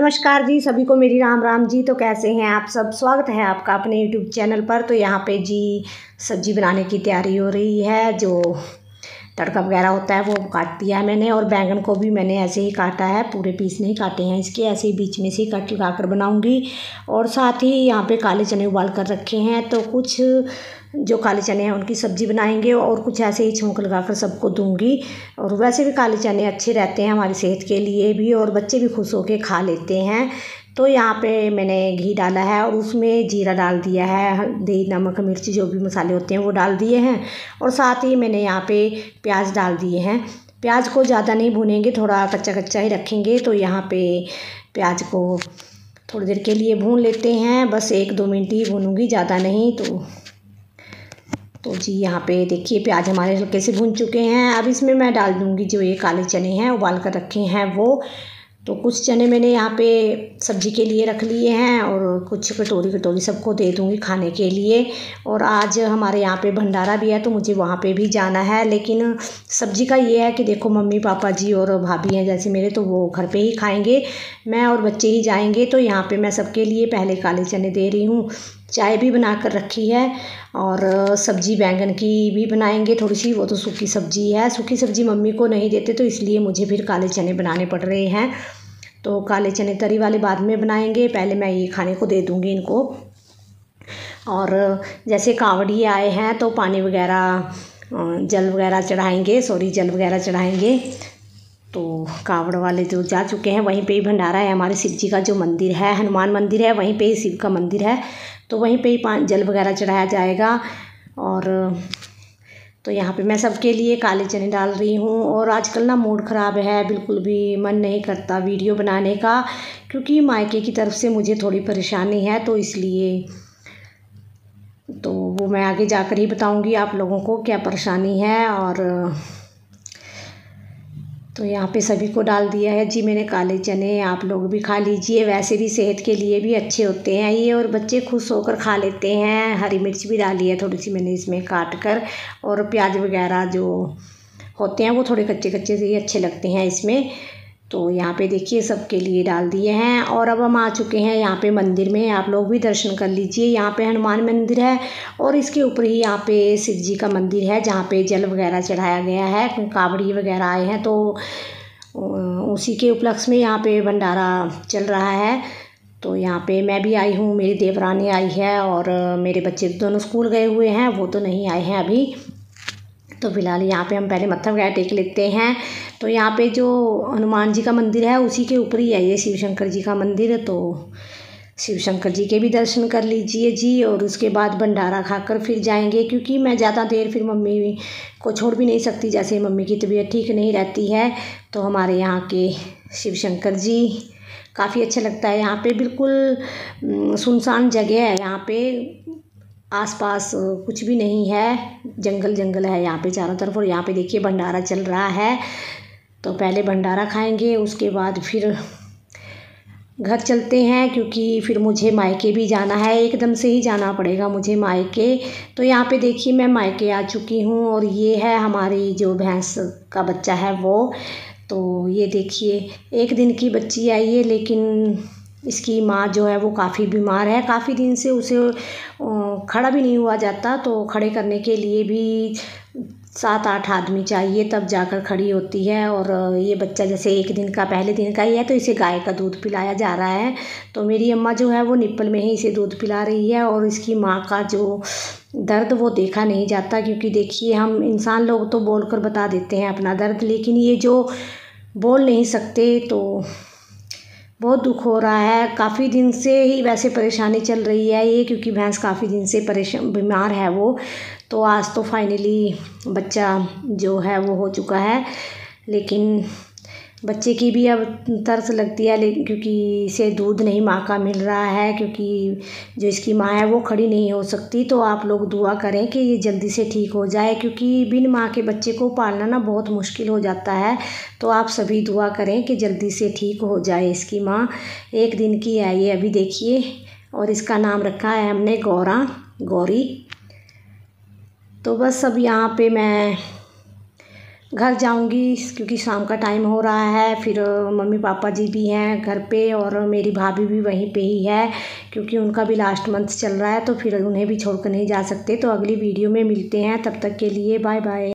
नमस्कार जी, सभी को मेरी राम राम जी। तो कैसे हैं आप सब? स्वागत है आपका अपने यूट्यूब चैनल पर। तो यहाँ पे जी सब्ज़ी बनाने की तैयारी हो रही है, जो तड़का वगैरह होता है, वो काट दिया है मैंने और बैंगन को भी मैंने ऐसे ही काटा है, पूरे पीस नहीं काटे हैं इसके, ऐसे ही बीच में से कट लगा कर बनाऊँगी। और साथ ही यहाँ पे काले चने उबाल कर रखे हैं तो कुछ जो काले चने हैं उनकी सब्ज़ी बनाएँगे और कुछ ऐसे ही छोंक लगा कर सबको दूँगी। और वैसे भी काले चने अच्छे रहते हैं हमारी सेहत के लिए भी और बच्चे भी खुश होकर खा लेते हैं। तो यहाँ पे मैंने घी डाला है और उसमें जीरा डाल दिया है, हल्दी, नमक, मिर्च, जो भी मसाले होते हैं वो डाल दिए हैं। और साथ ही मैंने यहाँ पे प्याज डाल दिए हैं। प्याज को ज़्यादा नहीं भूनेंगे, थोड़ा कच्चा कच्चा ही रखेंगे। तो यहाँ पे प्याज को थोड़ी देर के लिए भून लेते हैं। बस एक दो मिनट ही भूनूँगी, ज़्यादा नहीं तो तो जी यहाँ पे देखिए प्याज हमारे हल्के से भून चुके हैं। अब इसमें मैं डाल दूँगी जो ये काले चने हैं, उबाल कर रखे हैं वो। तो कुछ चने मैंने यहाँ पे सब्ज़ी के लिए रख लिए हैं और कुछ कटोरी कटोरी सबको दे दूँगी खाने के लिए। और आज हमारे यहाँ पे भंडारा भी है तो मुझे वहाँ पे भी जाना है। लेकिन सब्ज़ी का ये है कि देखो, मम्मी, पापा जी और भाभी हैं जैसे मेरे तो वो घर पे ही खाएँगे। मैं और बच्चे ही जाएँगे तो यहाँ पे मैं सबके लिए पहले काले चने दे रही हूँ। चाय भी बना कर रखी है और सब्ज़ी बैंगन की भी बनाएँगे थोड़ी सी वो तो सूखी सब्ज़ी है। सूखी सब्ज़ी मम्मी को नहीं देते तो इसलिए मुझे फिर काले चने बनाने पड़ रहे हैं। तो काले चने तरी वाले बाद में बनाएँगे। पहले मैं ये खाने को दे दूँगी इनको। और जैसे कांवड़ी आए हैं तो पानी वगैरह जल वगैरह चढ़ाएँगे। सॉरी, जल वगैरह चढ़ाएँगे। तो कावड़ वाले जो जा चुके हैं, वहीं पे ही भंडारा है हमारे शिव जी का जो मंदिर है, हनुमान मंदिर है, वहीं पे ही शिव का मंदिर है। तो वहीं पे ही जल वगैरह चढ़ाया जाएगा। और तो यहाँ पे मैं सबके लिए काले चने डाल रही हूँ। और आजकल ना मूड ख़राब है, बिल्कुल भी मन नहीं करता वीडियो बनाने का, क्योंकि मायके की तरफ़ से मुझे थोड़ी परेशानी है तो इसलिए तो वो मैं आगे जाकर ही बताऊँगी आप लोगों को क्या परेशानी है। और तो यहाँ पे सभी को डाल दिया है। जी, मैंने काले चने आप लोग भी खा लीजिए। वैसे भी सेहत के लिए भी अच्छे होते हैं ये और बच्चे खुश होकर खा लेते हैं। हरी मिर्च भी डाली है थोड़ी सी मैंने इसमें काट कर और प्याज वगैरह जो होते हैं वो थोड़े कच्चे कच्चे से ही अच्छे लगते हैं इसमें। तो यहाँ पे देखिए सबके लिए डाल दिए हैं और अब हम आ चुके हैं यहाँ पे मंदिर में। आप लोग भी दर्शन कर लीजिए। यहाँ पे हनुमान मंदिर है और इसके ऊपर ही यहाँ पे शिव जी का मंदिर है जहाँ पे जल वगैरह चढ़ाया गया है, कावड़ी वगैरह आए हैं। तो उसी के उपलक्ष्य में यहाँ पे भंडारा चल रहा है। तो यहाँ पे मैं भी आई हूँ, मेरी देवरानी आई है और मेरे बच्चे दोनों स्कूल गए हुए हैं, वो तो नहीं आए हैं अभी। तो फ़िलहाल यहाँ पे हम पहले मत्था वगैरह टेक लेते हैं। तो यहाँ पे जो हनुमान जी का मंदिर है, उसी के ऊपर ही है ये शिव शंकर जी का मंदिर। तो शिव शंकर जी के भी दर्शन कर लीजिए जी, और उसके बाद भंडारा खाकर फिर जाएँगे, क्योंकि मैं ज़्यादा देर फिर मम्मी को छोड़ भी नहीं सकती, जैसे मम्मी की तबीयत ठीक नहीं रहती है। तो हमारे यहाँ के शिव शंकर जी काफ़ी अच्छा लगता है यहाँ पे, बिल्कुल सुनसान जगह है यहाँ पे। आसपास कुछ भी नहीं है। जंगल जंगल है यहाँ पे चारों तरफ़ और यहाँ पे देखिए भंडारा चल रहा है। तो पहले भंडारा खाएँगे, उसके बाद फिर घर चलते हैं क्योंकि फिर मुझे मायके भी जाना है। एकदम से ही जाना पड़ेगा मुझे मायके। तो यहाँ पे देखिए मैं मायके आ चुकी हूँ और ये है हमारी जो भैंस का बच्चा है वो। तो ये देखिए, एक दिन की बच्ची आई है लेकिन इसकी माँ जो है वो काफ़ी बीमार है। काफ़ी दिन से उसे खड़ा भी नहीं हुआ जाता तो खड़े करने के लिए भी सात आठ आदमी चाहिए, तब जाकर खड़ी होती है। और ये बच्चा जैसे एक दिन का, पहले दिन का ही है तो इसे गाय का दूध पिलाया जा रहा है। तो मेरी अम्मा जो है वो निप्पल में ही इसे दूध पिला रही है, और इसकी माँ का जो दर्द वो देखा नहीं जाता, क्योंकि देखिए, हम इंसान लोग तो बोल कर बता देते हैं अपना दर्द, लेकिन ये जो बोल नहीं सकते तो बहुत दुख हो रहा है। काफ़ी दिन से ही वैसे परेशानी चल रही है ये, क्योंकि भैंस काफ़ी दिन से परेशान बीमार है वो। तो आज तो फाइनली बच्चा जो है वो हो चुका है। लेकिन बच्चे की भी अब तरस लगती है, लेकिन क्योंकि इसे दूध नहीं माँ का मिल रहा है, क्योंकि जो इसकी माँ है वो खड़ी नहीं हो सकती तो आप लोग दुआ करें कि ये जल्दी से ठीक हो जाए, क्योंकि बिन माँ के बच्चे को पालना ना बहुत मुश्किल हो जाता है। तो आप सभी दुआ करें कि जल्दी से ठीक हो जाए इसकी माँ। एक दिन की है ये, अभी देखिए, और इसका नाम रखा है हमने गौरा, गौरी। तो बस अब यहाँ पे मैं घर जाऊँगी, क्योंकि शाम का टाइम हो रहा है। फिर मम्मी पापा जी भी हैं घर पे और मेरी भाभी भी वहीं पे ही है, क्योंकि उनका भी लास्ट मंथ चल रहा है तो फिर उन्हें भी छोड़ कर नहीं जा सकते। तो अगली वीडियो में मिलते हैं, तब तक के लिए बाय बाय